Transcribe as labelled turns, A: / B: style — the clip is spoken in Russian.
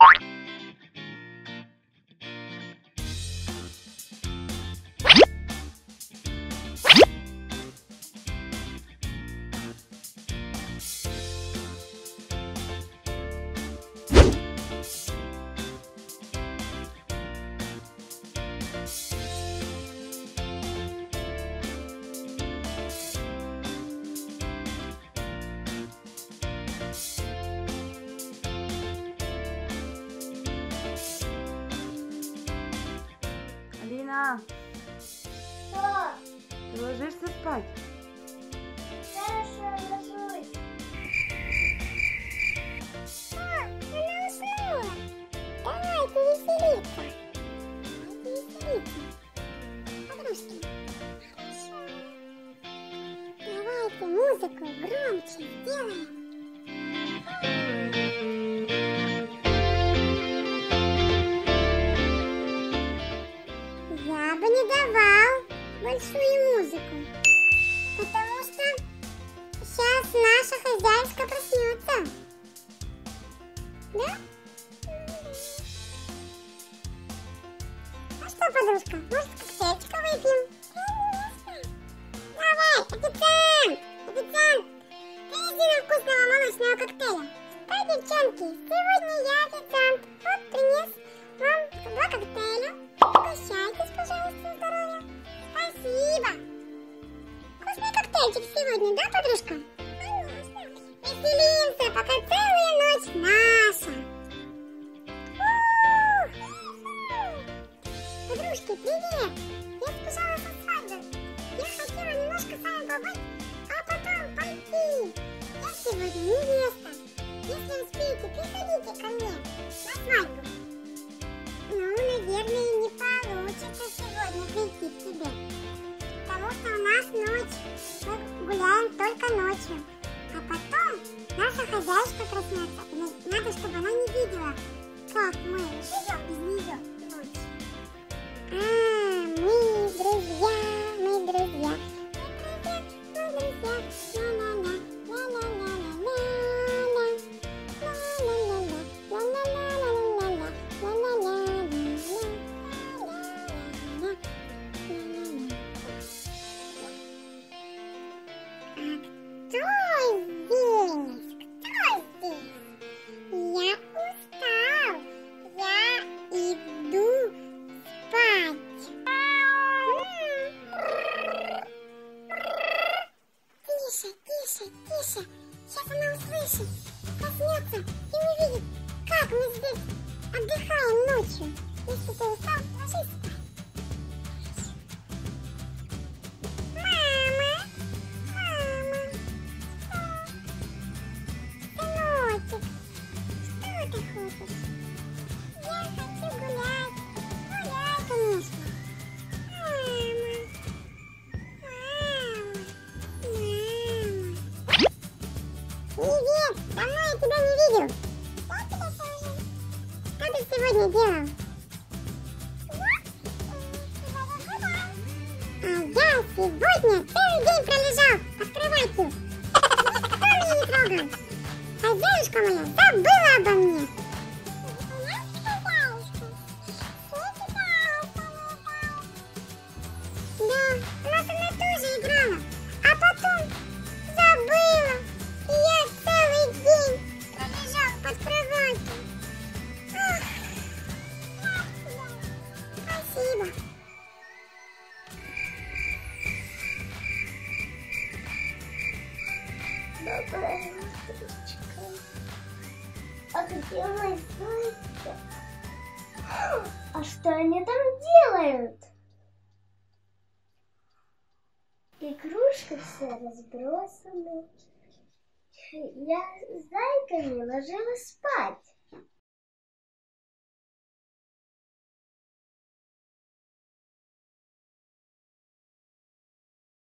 A: Bye.
B: Что?
A: ты ложишься спать?
B: Хорошо, ложусь. А, она уснула. Давайте веселиться. Давайте веселиться. Подружки. Хорошо. Давайте музыку громче сделаем. Большую музыку, потому что сейчас наша хозяйка проснется. Да? А что, подружка, может коктейльчика выпьем? Давай, официант, официант, привези нам вкусного молочного коктейля. Да, девчонки, сегодня я официант. Вот принес вам два коктейля. Коктейльчик сегодня, да, подружка? Конечно. Веселимся, пока целая ночь наша. Подружки, привет! Я сбежала со свадьбы. Я хотела немножко с вами побыть, а потом пойти. Я сегодня невеста. Если успеете, приходите ко мне услышит, проснется и увидит, как мы здесь Давно я тебя не видел. Что ты сегодня делал? А я сегодня целый день пролежал кроватью. Никто меня не трогал. Хозяюшка моя забыла обо мне. А где мои зайцы? А что они там делают? Игрушки все разбросаны. Я с зайками ложилась спать.